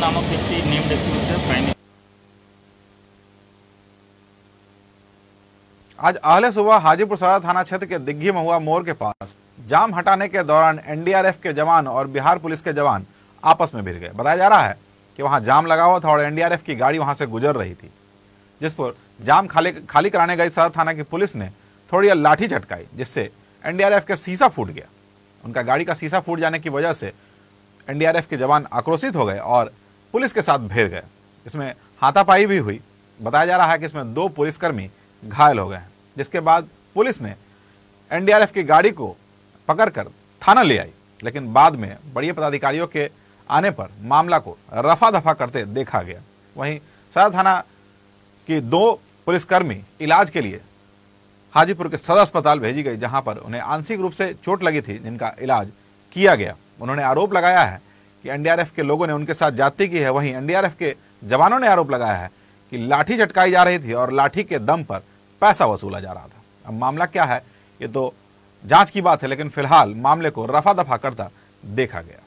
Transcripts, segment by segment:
नामक व्यक्ति named accused है प्राइम आज अहले सुबह हाजीपुर सदर थाना क्षेत्र के दिग्घी महुआ मोड़ के पास। जाम हटाने के दौरान एनडीआरएफ के जवान और बिहार पुलिस के जवान आपस में भिड़ गए। बताया जा रहा है कि वहाँ जाम लगा हुआ था और एनडीआरएफ की गाड़ी वहाँ से गुजर रही थी, जिस पर जाम खाली खाली कराने गई सदर थाना की पुलिस ने थोड़ी लाठी झटकाई जिससे एनडीआरएफ का शीशा फूट गया। उनका गाड़ी का शीशा फूट जाने की वजह से एनडीआरएफ के जवान आक्रोशित हो गए और पुलिस के साथ भिड़ गए। इसमें हाथापाई भी हुई। बताया जा रहा है कि इसमें दो पुलिसकर्मी घायल हो गए हैं, जिसके बाद पुलिस ने एनडीआरएफ की गाड़ी को पकड़कर थाना ले आई, लेकिन बाद में बड़ी पदाधिकारियों के आने पर मामला को रफा दफ़ा करते देखा गया। वहीं सदर थाना की दो पुलिसकर्मी इलाज के लिए हाजीपुर के सदर अस्पताल भेजी गई, जहाँ पर उन्हें आंशिक रूप से चोट लगी थी, जिनका इलाज किया गया। उन्होंने आरोप लगाया है कि एनडीआरएफ के लोगों ने उनके साथ जाति की है, वहीं एनडीआरएफ के जवानों ने आरोप लगाया है कि लाठी चटकाई जा रही थी और लाठी के दम पर पैसा वसूला जा रहा था। अब मामला क्या है, ये तो जाँच की बात है, लेकिन फ़िलहाल मामले को रफा दफ़ा करता देखा गया।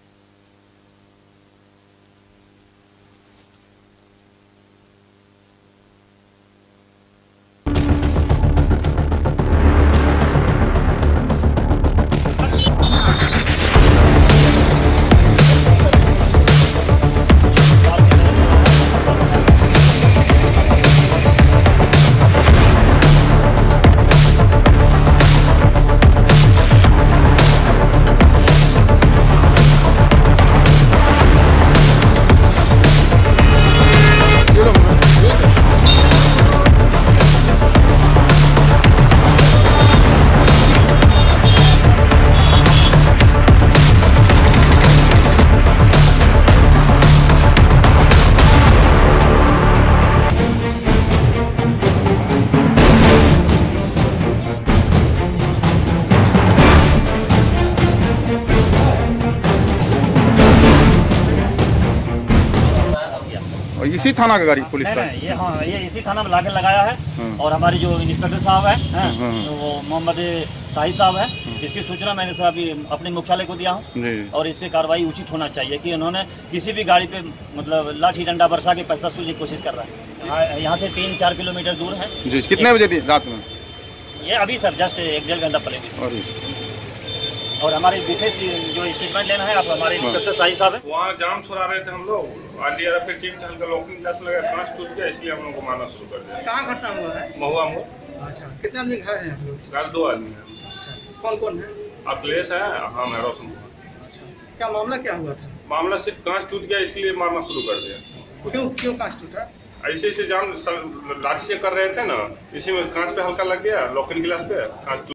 और इसी थाना का गाड़ी पुलिस का? ये हाँ ये इसी थाना में लाके लगाया है हाँ। और हमारे जो इंस्पेक्टर साहब है हैं, हाँ, हाँ। तो वो मोहम्मद शाहिद साहब है इसकी सूचना मैंने सर अभी अपने मुख्यालय को दिया हूँ और इस पे कार्रवाई उचित होना चाहिए कि उन्होंने किसी भी गाड़ी पे मतलब लाठी डंडा बरसा के पैसा सूझने की कोशिश कर रहा है। यहाँ- से तीन चार किलोमीटर दूर है। जी कितने बजे रात में? ये अभी सर जस्ट एक डेढ़ घंटा पहले और हमारे विशेष जो स्टेटमेंट लेना है आप हमारे इंस्पेक्टर शाहिद साहब है। वहाँ जाम छुड़ा रहे थे हम लोग। आरडीआरएफ की टीम थे हल्का लॉकिंग ग्लास लगा कांच टूट गया इसलिए हम लोग को मारना शुरू कर दिया। कहाँ घटना हुआ है? महुआ मोड़। अच्छा। कितने आदमी घायल हैं कल दो आदमी हैं। अच्छा। कौन कौन है अखिलेश है? हम है रोशन कुमार अच्छा। क्या मामला क्या हुआ था? मामला सिर्फ़ कांच टूट गया इसलिए मारना शुरू कर दिया। क्यों क्यों कांच टूटा? ऐसे ऐसे जाम लाठी से कर रहे थे ना इसी में कांच पे हल्का लग गया लॉकिंग गिलास पे कांच टूट